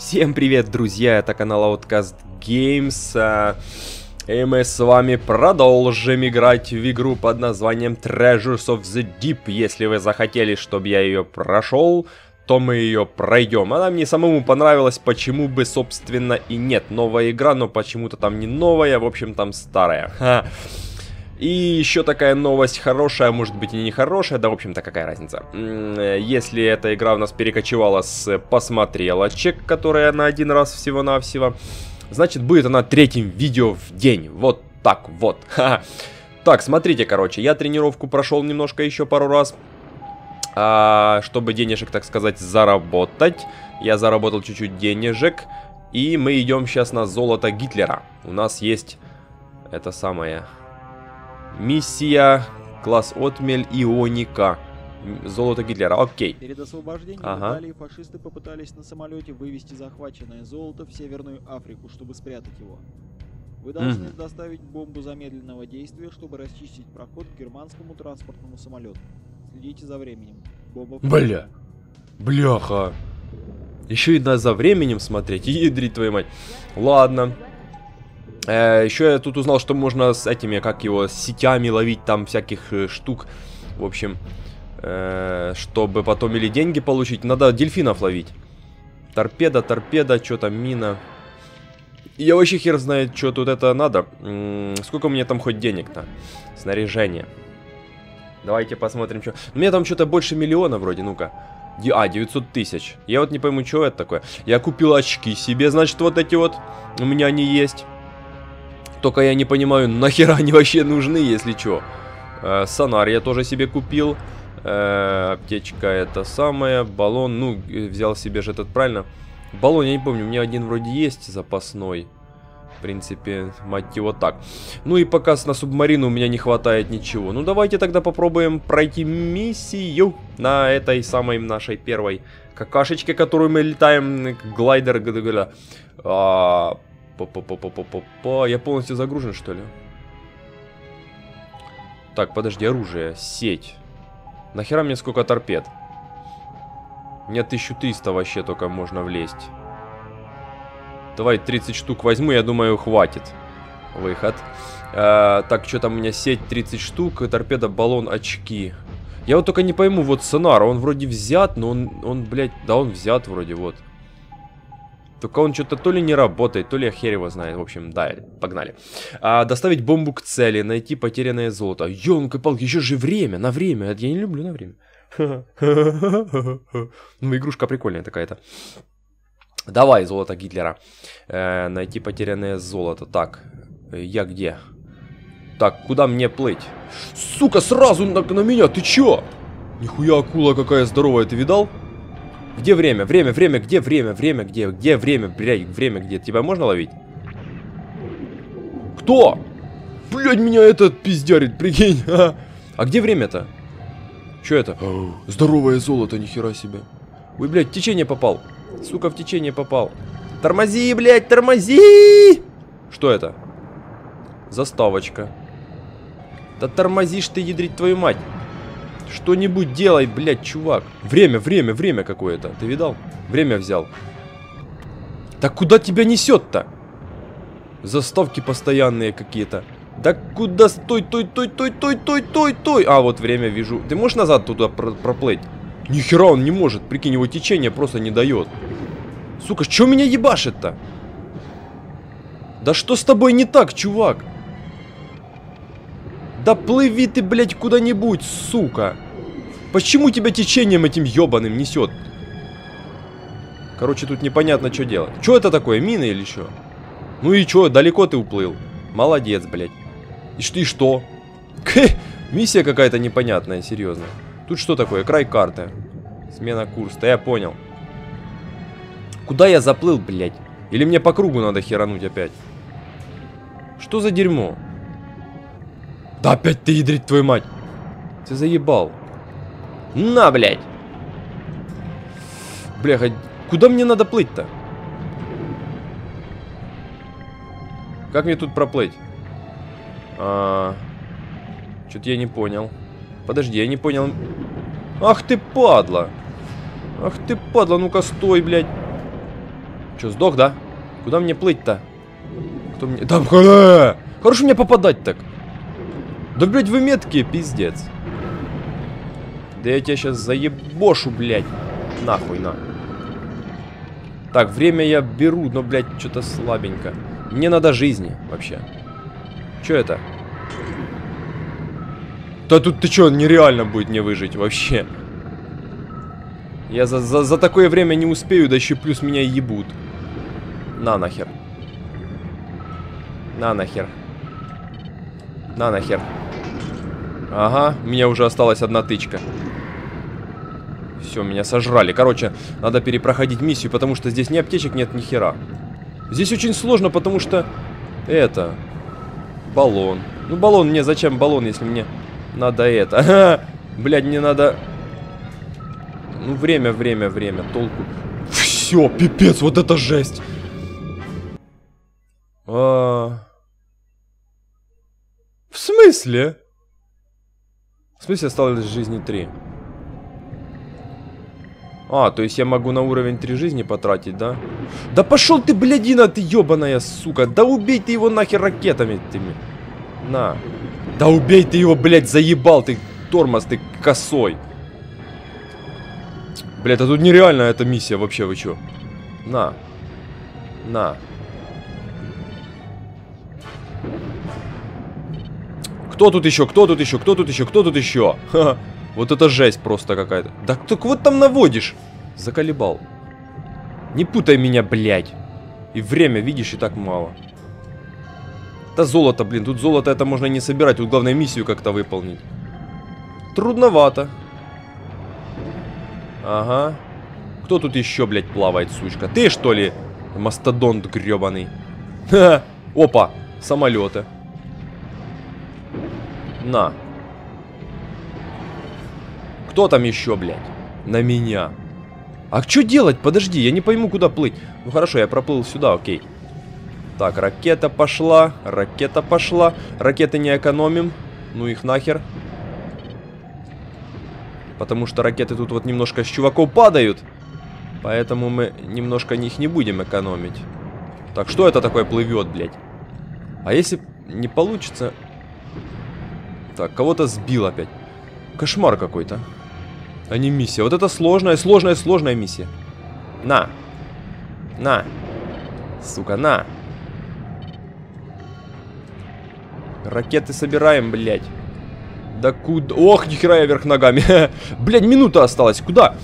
Всем привет, друзья, это канал Outcast Games, а, и мы с вами продолжим играть в игру под названием Treasures of the Deep. Если вы захотели, чтобы я ее прошел, то мы ее пройдем. Она мне самому понравилась, почему бы, собственно, и нет. Новая игра, но почему-то там не новая, в общем, там старая. Ха. И еще такая новость хорошая, может быть и не хорошая, да в общем-то какая разница. Если эта игра у нас перекочевала с посмотрелочек, которая на один раз всего-навсего, значит будет она третьим видео в день. Вот так вот. Так, смотрите, короче, я тренировку прошел немножко еще пару раз. А, чтобы денежек, так сказать, заработать. Я заработал чуть-чуть денежек. И мы идем сейчас на золото Гитлера. У нас есть это самое Миссия, класс Отмель, Ионика. Золото Гитлера, окей. Перед освобождением Ага. Италии фашисты попытались на самолете вывести захваченное золото в Северную Африку, чтобы спрятать его. Вы должны Мгм. доставить бомбу замедленного действия, чтобы расчистить проход к германскому транспортному самолету. Следите за временем. Бомба... Бля. Бляха. Еще и на за временем смотреть. Ядрить твою мать. Ладно. Еще я тут узнал, что можно с этими, как его, сетями ловить там всяких э, штук. В общем, э, чтобы потом или деньги получить, надо дельфинов ловить. Торпеда, торпеда, что там, мина. Я вообще хер знает, что тут это надо. Сколько у меня там хоть денег-то? Снаряжение. Давайте посмотрим, что... У меня там что-то больше миллиона вроде, ну-ка. А, 900 тысяч. Я вот не пойму, что это такое. Я купил очки себе, значит, вот эти вот. У меня они есть. Только я не понимаю, нахера они вообще нужны, если что. Э, сонар я тоже себе купил. Э, аптечка это самое. Баллон, ну, э, взял себе же этот, правильно? Баллон, я не помню, у меня один вроде есть запасной. В принципе, мать его так. Ну и пока на субмарину у меня не хватает ничего. Ну давайте тогда попробуем пройти миссию на этой самой нашей первой какашечке, которую мы летаем. Глайдер. а, па-па-па-па-па-па. Я полностью загружен, что ли? Так, подожди, оружие, сеть. Нахера мне сколько торпед? Мне 1300 вообще только можно влезть. Давай 30 штук возьму, я думаю, хватит. Выход. А, так, что там у меня сеть 30 штук, торпеда, баллон, очки. Я вот только не пойму, вот сонар, он вроде взят, но он, он, блядь, да он взят вроде, вот. Только он что-то то ли не работает, то ли хер его знает. В общем, да, погнали. А, доставить бомбу к цели, найти потерянное золото. Ёлка-палка, еще же время, на время. Я не люблю на время. Ну, игрушка прикольная такая-то. Давай, золото Гитлера. Э, найти потерянное золото. Так, я где? Так, куда мне плыть? Сука, сразу на, на меня, ты чё? Нихуя акула какая здоровая, ты видал? Где время? Время, время, где время? Время, где? Где время? Блядь, время, где? Тебя можно ловить? Кто? Блядь, меня этот пиздярит, прикинь. А, а где время-то? Чё это? Здоровое золото, нихера себе. Ой, блядь, в течение попал. Сука, в течение попал. Тормози, блядь, тормози! Что это? Заставочка. Да тормозишь ты, ядрить твою мать. Что-нибудь делай, блядь, чувак. Время, время, время какое-то. Ты видал? Время взял. Так куда тебя несет-то? Заставки постоянные какие-то. Да куда? Стой, той, той, той, той, той, той, той. А, вот время вижу. Ты можешь назад туда про- проплыть? Нихера он не может. Прикинь, его течение просто не дает. Сука, что меня ебашит-то? Да что с тобой не так, чувак? Да плыви ты, блядь, куда-нибудь, сука. Почему тебя течением этим ебаным несет? Короче, тут непонятно, что делать. Что это такое, мина или что? Ну и что, далеко ты уплыл? Молодец, блядь. И что, и что? Миссия какая-то непонятная, серьезно. Тут что такое? Край карты. Смена курса, да я понял. Куда я заплыл, блядь? Или мне по кругу надо херануть опять? Что за дерьмо? Да опять ты ядрить твою мать. Ты заебал. На, блядь. Бляха, куда мне надо плыть-то? Как мне тут проплыть? А, Что-то я не понял. Подожди, я не понял. Ах ты падла. Ах ты падла, ну-ка стой, блядь. Че, сдох, да? Куда мне плыть-то? Кто мне... Да, э, хорошо мне попадать так. Да, блядь, вы меткие, пиздец. Да я тебя сейчас заебошу, блядь. Нахуй, на. Так, время я беру, но, блядь, что-то слабенько. Мне надо жизни, вообще. Что это? Да тут ты что, нереально будет мне выжить вообще. Я за, за, за такое время не успею, да еще плюс меня ебут. На нахер. На нахер. На нахер. Ага, у меня уже осталась одна тычка. Все, меня сожрали. Короче, надо перепроходить миссию, потому что здесь ни аптечек нет, ни хера. Здесь очень сложно, потому что... Это... Баллон. Ну, баллон мне зачем баллон, если мне надо это? Блядь, мне надо... Ну, время, время, время. Толку. Все, пипец, вот это жесть. А... В смысле? В смысле осталось жизни 3? А, то есть я могу на уровень 3 жизни потратить, да? Да пошел ты, блядина, ты ебаная, сука. Да убей ты его нахер ракетами теми. На. Да убей ты его, блядь, заебал ты, тормоз ты косой. Блядь, а тут нереально эта миссия вообще, вы чё? На. На. Кто тут еще? Кто тут еще? Кто тут еще? Кто тут еще? Ха. Вот это жесть просто какая-то. Да так вот там наводишь. Заколебал. Не путай меня, блядь. И время, видишь, и так мало. Да золото, блин. Тут золото это можно не собирать. Тут главное миссию как-то выполнить. Трудновато. Ага. Кто тут еще, блядь, плавает, сучка? Ты, что ли? Мастодонт гребаный. Ха, опа, самолеты. На. Кто там еще, блядь? На меня. А что делать? Подожди, я не пойму, куда плыть. Ну хорошо, я проплыл сюда, окей. Так, ракета пошла, ракета пошла. Ракеты не экономим. Ну их нахер. Потому что ракеты тут вот немножко с чуваков падают. Поэтому мы немножко них не будем экономить. Так, что это такое плывет, блядь? А если не получится... Так, кого-то сбил опять. Кошмар какой-то а не миссия. Вот это сложная, сложная, сложная миссия. На. На. Сука, на. Ракеты собираем, блядь. Да куда? Ох, нихера я вверх ногами. блядь, минута осталась. Куда?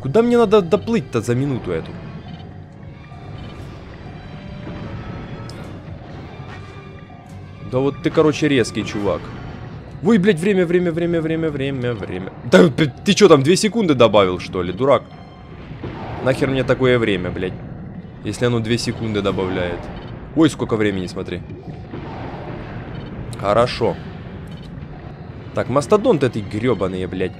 Куда мне надо доплыть-то за минуту эту? Да вот ты, короче, резкий чувак. Ой, блядь, время, время, время, время, время, время. Да ты что там, две секунды добавил, что ли, дурак? Нахер мне такое время, блядь? Если оно две секунды добавляет. Ой, сколько времени, смотри. Хорошо. Так, мастодонт этой гребаные, блядь.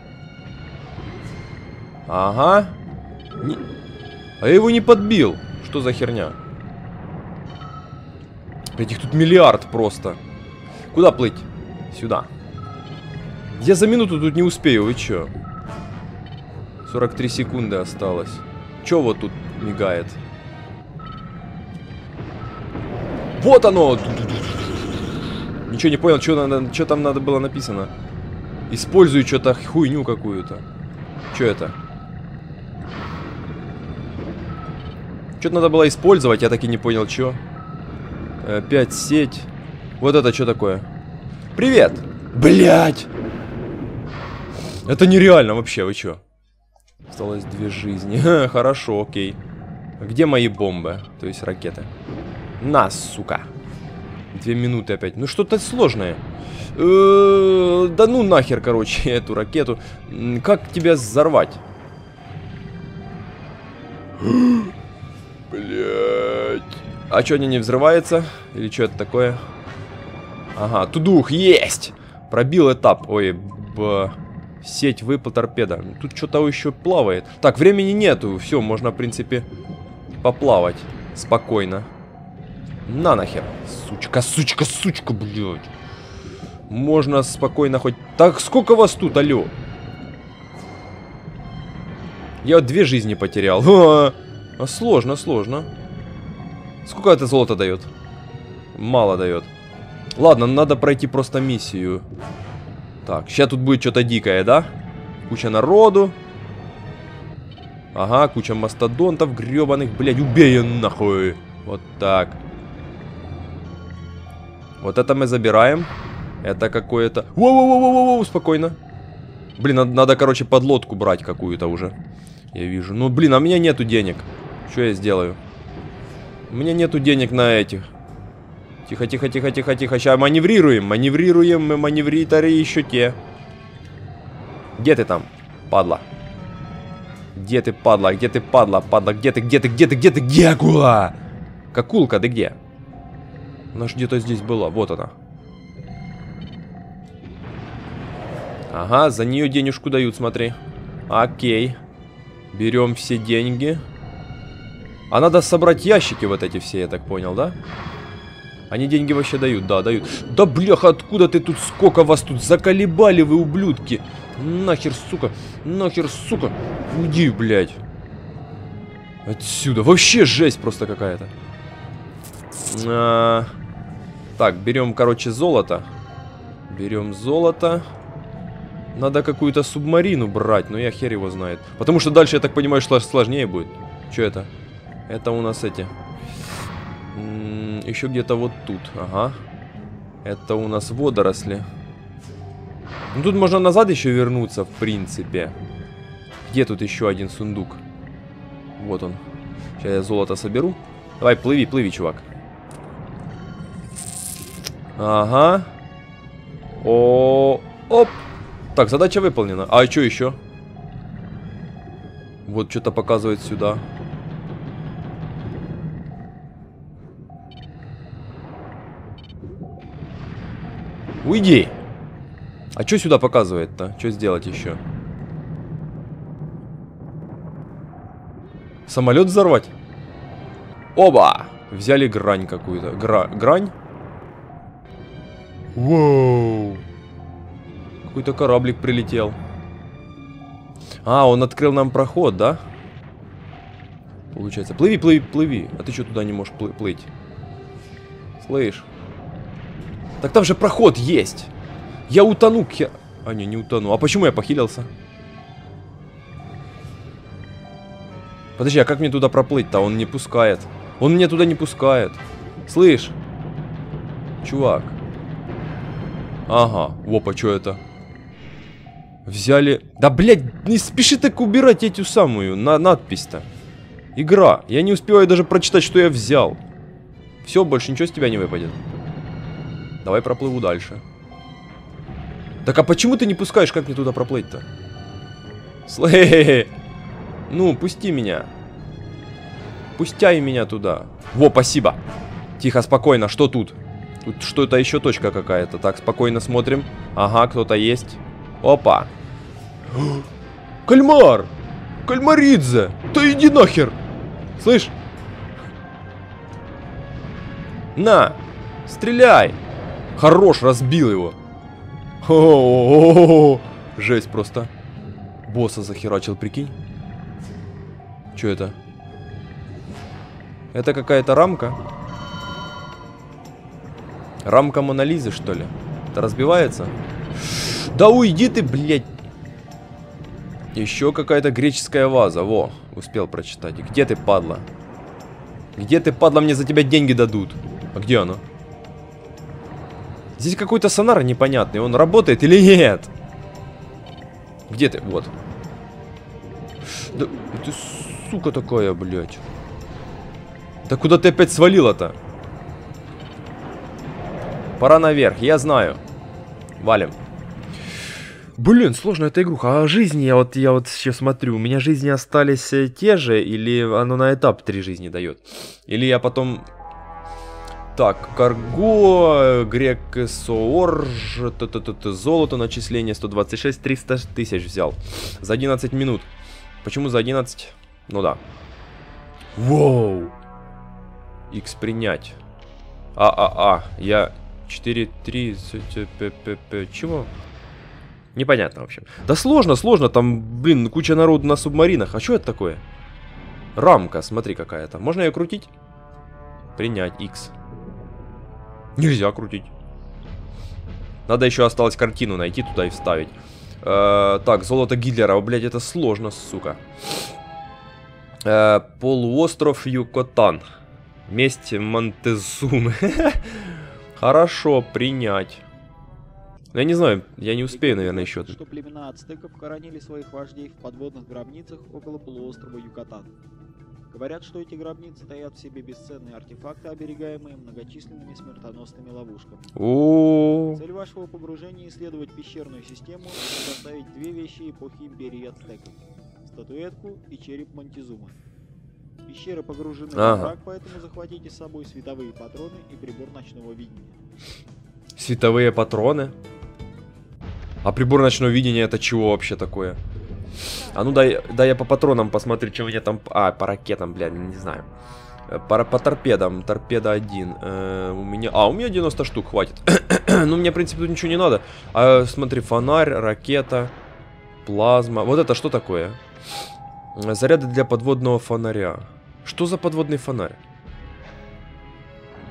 Ага. Не... А я его не подбил. Что за херня? Блядь, их тут миллиард просто. Куда плыть? Сюда. Я за минуту тут не успею, вы чё? 43 секунды осталось. Чё вот тут мигает? Вот оно! Ничего не понял, что там надо было написано. Использую что-то хуйню какую-то. Что это? Что-то надо было использовать, я так и не понял, что. Опять сеть. Вот это что такое? Привет! Блять! Это нереально вообще, вы чё? Осталось две жизни. Хорошо, окей. Где мои бомбы? То есть ракеты. На, сука. Две минуты опять. Ну что-то сложное. Э, да ну нахер, короче, эту ракету. Как тебя взорвать? Блять. А что они не взрываются? Или что это такое? Ага, тудух, есть! Пробил этап. Ой, б... Сеть, выпал, торпеда. Тут что-то еще плавает. Так, времени нету. Все, можно, в принципе, поплавать. Спокойно. На нахер. Сучка, сучка, сучка, блядь. Можно спокойно хоть... Так, сколько вас тут, алло? Я две жизни потерял. А, сложно, сложно. Сколько это золото дает? Мало дает. Ладно, надо пройти просто миссию. Так, сейчас тут будет что-то дикое, да? Куча народу. Ага, куча мастодонтов гребаных. Блядь, убей нахуй. Вот так. Вот это мы забираем. Это какое-то... Воу-воу-воу-воу, спокойно. Блин, надо, надо, короче, подлодку брать какую-то уже. Я вижу. Ну, блин, а у меня нету денег. Что я сделаю? У меня нету денег на этих. Тихо, тихо, тихо, тихо, тихо. Сейчас маневрируем. Маневрируем мы, маневриторы еще те. Где ты там, падла? Где ты, падла? Где ты, падла? Падла, где ты, где ты, где ты, где ты, где акула? Какулка, ты где? Она ж где-то здесь была. Вот она. Ага, за нее денежку дают, смотри. Окей. Берем все деньги. А надо собрать ящики вот эти все, я так понял, да? Они деньги вообще дают, да, дают. Да бляха, откуда ты тут, сколько вас тут заколебали вы, ублюдки? Нахер, сука, нахер, сука. Уйди, блядь. Отсюда. Вообще жесть просто какая-то. А, так, берем, короче, золото. Берем золото. Надо какую-то субмарину брать, но я хер его знает. Потому что дальше, я так понимаю, сложнее будет. Что это? Это у нас эти. Еще где-то вот тут. Ага. Это у нас водоросли. Ну тут можно назад еще вернуться, в принципе. Где тут еще один сундук? Вот он. Сейчас я золото соберу. Давай, плыви, плыви, чувак. Ага. О, оп. Так, задача выполнена. А что еще? Вот что-то показывает сюда. Уйди! А что сюда показывает-то? Что сделать еще? Самолет взорвать? Оба! Взяли грань какую-то. Гра грань? Воу! Какой-то кораблик прилетел. А, он открыл нам проход, да? Получается. Плыви, плыви, плыви. А ты что туда не можешь плы плыть? Слышь? Так там же проход есть. Я утону, я... А, не, не утону. А почему я похилился? Подожди, а как мне туда проплыть-то? Он не пускает. Он меня туда не пускает. Слышь? Чувак. Ага, опа, что это? Взяли... Да, блядь, не спеши так убирать эту самую на надпись-то. Игра. Я не успеваю даже прочитать, что я взял. Все, больше ничего с тебя не выпадет. Давай проплыву дальше. Так а почему ты не пускаешь, как мне туда проплыть-то? Слэй! Ну, пусти меня. Пустяй меня туда. Во, спасибо. Тихо, спокойно, что тут? Тут что-то еще точка какая-то. Так, спокойно смотрим. Ага, кто-то есть. Опа. Кальмар! Кальмаридзе! Да иди нахер! Слышь? На! Стреляй! Хорош, разбил его. О -о -о -о Жесть просто. Босса захерачил, прикинь. Что это? Это какая-то рамка. Рамка Монолизы, что ли? Это разбивается? Да уйди ты, блядь. Еще какая-то греческая ваза. Во, успел прочитать. Где ты, падла? Где ты, падла, мне за тебя деньги дадут? А где она? Здесь какой-то сонар непонятный. Он работает или нет? Где ты? Вот. Да ты сука такая, блядь. Да куда ты опять свалила-то? Пора наверх, я знаю. Валим. Блин, сложная эта игруха. А жизни, я вот, я вот сейчас смотрю, у меня жизни остались э, те же, или оно на этап три жизни дает? Или я потом так, Карго, Грек Соорж, т -т -т -т, золото, начисление 126, 300 тысяч взял. За 11 минут. Почему за 11? Ну да. Воу! X принять. А-а-а, я 4, 3, п п п чего? Непонятно, в общем. Да сложно, сложно, там, блин, куча народу на субмаринах. А что это такое? Рамка, смотри какая-то. Можно ее крутить? Принять. X. Нельзя крутить. Надо еще осталось картину найти туда и вставить. Э, так, золото Гитлера. Блять, это сложно, сука. Э, полуостров Юкотан. Месть Монтезумы. Хорошо, принять. Я не знаю, я не успею, наверное, еще. Что племена ацтеков хоронили своих вождей в подводных гробницах около полуострова Юкатан. Говорят, что эти гробницы стоят в себе бесценные артефакты, оберегаемые многочисленными смертоносными ловушками. О, Цель вашего погружения исследовать пещерную систему и доставить две вещи эпохи Империи Ацтеков. Статуэтку и череп Монтизума. Пещеры погружены Ага. в мрак, поэтому захватите с собой световые патроны и прибор ночного видения. Световые патроны. А прибор ночного видения это чего вообще такое? А ну дай, дай я по патронам посмотрю, что у меня там... А, по ракетам, блядь, не знаю. Э, По, по торпедам. Торпеда 1. Э, у меня... А, у меня 90 штук хватит. ну, мне, в принципе, тут ничего не надо. А, смотри, фонарь, ракета, плазма. Вот это что такое? Заряды для подводного фонаря. Что за подводный фонарь?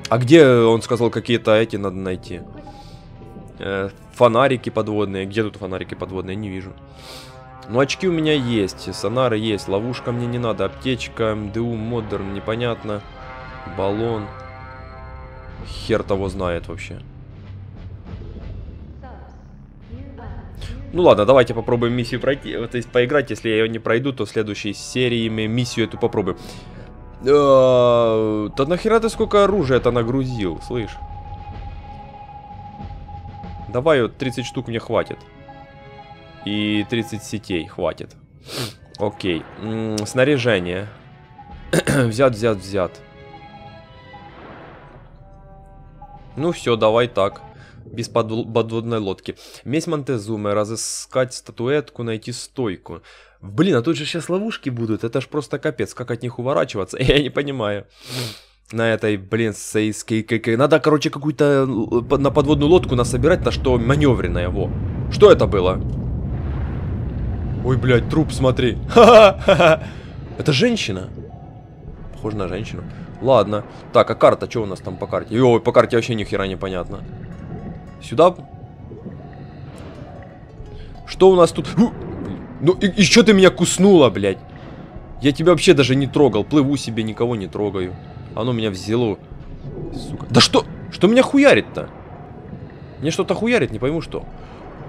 А где, он сказал, какие-то эти надо найти? Э, фонарики подводные. Где тут фонарики подводные? Не вижу. Ну, очки у меня есть, сонары есть, ловушка мне не надо, аптечка, МДУ, модерн, непонятно. Баллон. Хер того знает вообще. Ну ладно, давайте попробуем миссию пройти, то есть поиграть, если я ее не пройду, то в следующей серии мы миссию эту попробуем. Э, Да нахера ты сколько оружия-то нагрузил, слышь? Давай вот 30 штук мне хватит. И 30 сетей хватит. Окей. М, Снаряжение. взят, взят, взят. Ну все, давай так. Без подводной лодки. Месть Монтезумы. Разыскать статуэтку, найти стойку. Блин, а тут же сейчас ловушки будут. Это ж просто капец. Как от них уворачиваться? Я не понимаю. На этой, блин, сейской... Надо, короче, какую-то под- на подводную лодку насобирать, на что маневренная, во. Что это было? Ой, блядь, труп, смотри. Это женщина? Похоже на женщину. Ладно. Так, а карта, что у нас там по карте? Ой, по карте вообще ни хера не понятно. Сюда? Что у нас тут? Ну и, и что ты меня куснула, блядь? Я тебя вообще даже не трогал. Плыву себе, никого не трогаю. Оно меня взяло. Сука. Да что? Что меня хуярит-то? Мне что-то хуярит, не пойму что.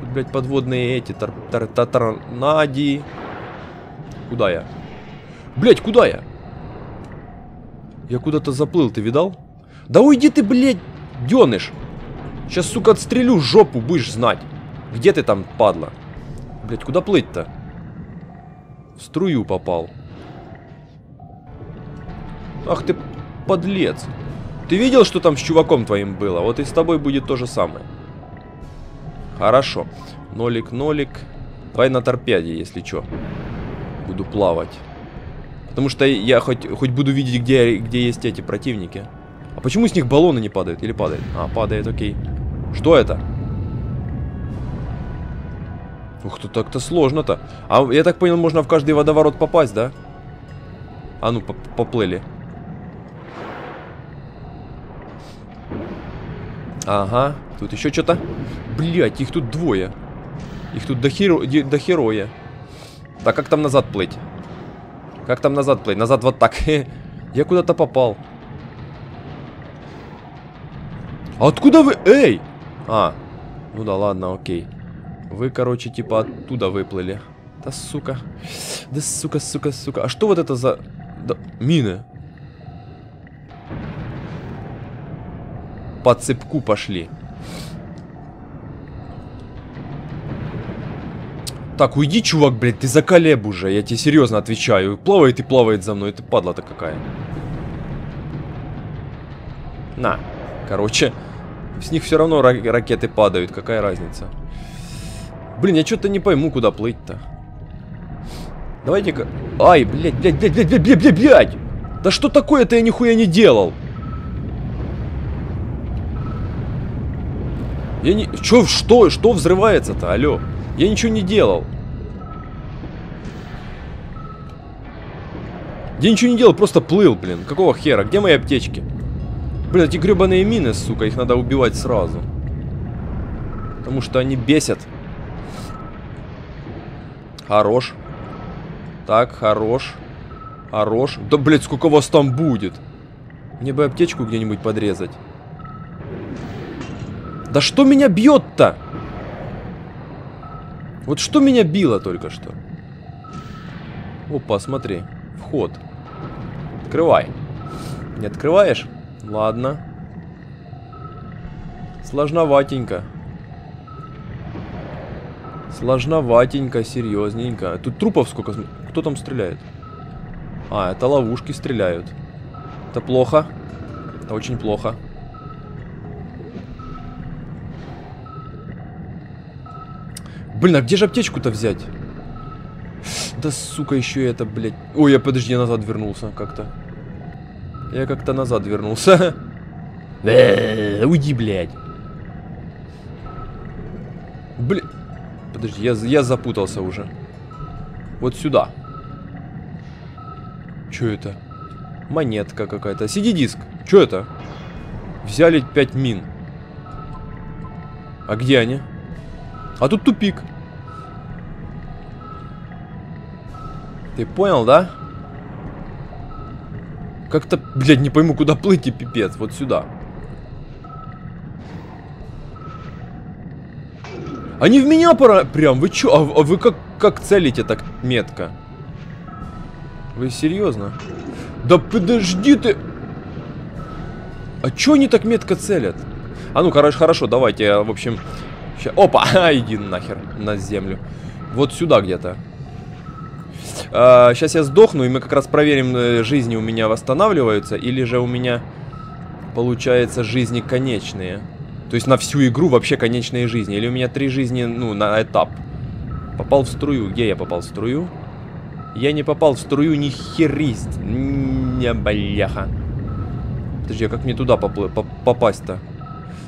Тут, блядь, подводные эти тор- торнади. Куда я? Блядь, куда я? Я куда-то заплыл, ты видал? Да уйди ты, блядь, деныш. Сейчас, сука, отстрелю жопу, будешь знать. Где ты там, падла? Блядь, куда плыть-то? В струю попал. Ах ты, подлец. Ты видел, что там с чуваком твоим было? Вот и с тобой будет то же самое. Хорошо. Нолик, нолик. Давай на торпеде, если что. Буду плавать. Потому что я хоть, хоть буду видеть, где, где есть эти противники. А почему с них баллоны не падают? Или падает? А, падает, окей. Что это? Ух ты, так-то сложно-то. А я так понял, можно в каждый водоворот попасть, да? А ну, поп- поплыли. Ага, тут еще что-то. Блять, их тут двое. Их тут до, херо... до хероя. Так, как там назад плыть? Как там назад плыть? Назад вот так. Я куда-то попал. Откуда вы? Эй! А, ну да ладно, окей. Вы, короче, типа оттуда выплыли. Да сука. Да сука, сука, сука. А что вот это за... Да, мины? По цепку пошли. Так, уйди, чувак, блядь, ты заколеб уже, я тебе серьезно отвечаю. Плавает и плавает за мной, ты падла-то какая. На, короче, с них все равно ра- ракеты падают, какая разница. Блин, я что-то не пойму, куда плыть-то. Давайте-ка... Ай, блядь, блядь, блядь, блядь, блядь, блядь, блядь! Да что такое-то я нихуя не делал? Я не... Чё, что, что взрывается-то, алло? Я ничего не делал. Я ничего не делал, просто плыл, блин. Какого хера? Где мои аптечки? Блин, эти гребаные мины, сука, их надо убивать сразу. Потому что они бесят. Хорош. Так, хорош. Хорош. Да, блядь, сколько вас там будет? Мне бы аптечку где-нибудь подрезать. Да что меня бьет-то? Вот что меня било только что? Опа, смотри. Вход. Открывай. Не открываешь? Ладно. Сложноватенько. Сложноватенько, серьезненько. Тут трупов сколько? Кто там стреляет? А, это ловушки стреляют. Это плохо. Это очень плохо. Блин, а где же аптечку-то взять? Да сука, еще это, блядь. Ой, я подожди, я назад вернулся как-то. Я как-то назад вернулся. Уйди, блядь. Блин. Подожди, я, я запутался уже. Вот сюда. Что это? Монетка какая-то. CD-диск. Что это? Взяли 5 мин. А где они? А тут тупик. Ты понял, да? Как-то, блядь, не пойму, куда плыть и пипец. Вот сюда. Они в меня пора... Прям, вы чё? А, а вы как, как целите так метко? Вы серьезно? Да подожди ты... А чё они так метко целят? А ну, короче, хорошо, давайте, в общем... Ща... Опа! Иди нахер на землю. Вот сюда где-то. А, сейчас я сдохну, и мы как раз проверим, э, жизни у меня восстанавливаются, или же у меня, получается, жизни конечные. То есть на всю игру вообще конечные жизни. Или у меня три жизни, ну, на этап. Попал в струю. Где я попал в струю? Я не попал в струю ни херист. Не бляха. Подожди, а как мне туда попасть-то?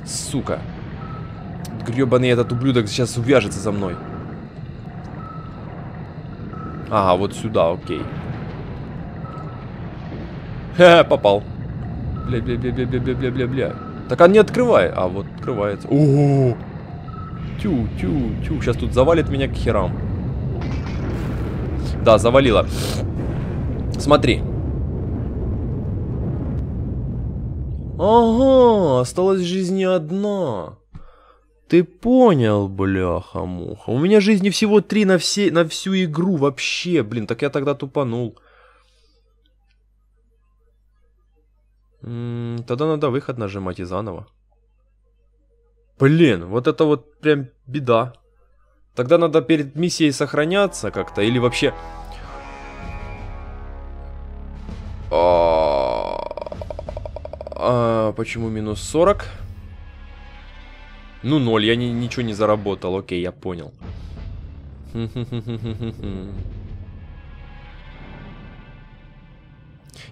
Сука. Гребаный этот ублюдок сейчас увяжется за мной. Ага, вот сюда, окей. Ха, попал. Бля-бля-бля-бля-бля-бля-бля. Так он не открывает. А, вот открывается. Ого! Тю, тю, тю. Сейчас тут завалит меня к херам. Да, завалило. Смотри. Ага, осталась жизни одна. Ты понял, бляха-муха. У меня жизни всего три на, все, на всю игру вообще. Блин, так я тогда тупанул. Тогда надо выход нажимать и заново. Блин, вот это вот прям беда. Тогда надо перед миссией сохраняться как-то или вообще... А, а, почему минус 40? Ну, 0, я ни, ничего не заработал, окей, я понял.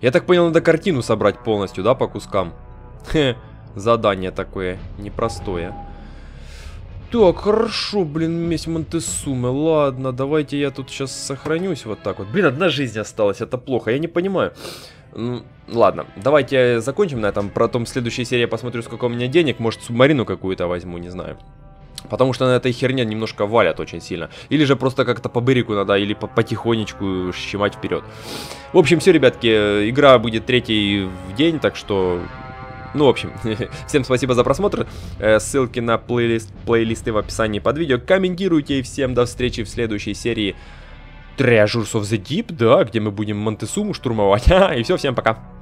Я так понял, надо картину собрать полностью, да, по кускам? Хе, задание такое непростое. Так, хорошо, блин, месть Монтесумы. Ладно, давайте я тут сейчас сохранюсь вот так вот. Блин, одна жизнь осталась, это плохо, я не понимаю. Ну, ладно, давайте закончим на этом. Потом в следующей серии посмотрю, сколько у меня денег. Может, субмарину какую-то возьму, не знаю. Потому что на этой херне немножко валят очень сильно. Или же просто как-то по бырику надо, или по потихонечку щемать вперед. В общем, все, ребятки, игра будет третий в день, так что... Ну, в общем, всем спасибо за просмотр. Э, ссылки на плейлист, плейлисты в описании под видео. Комментируйте и всем до встречи в следующей серии Treasures of the Deep, да, где мы будем Монтесуму штурмовать. и все, всем пока.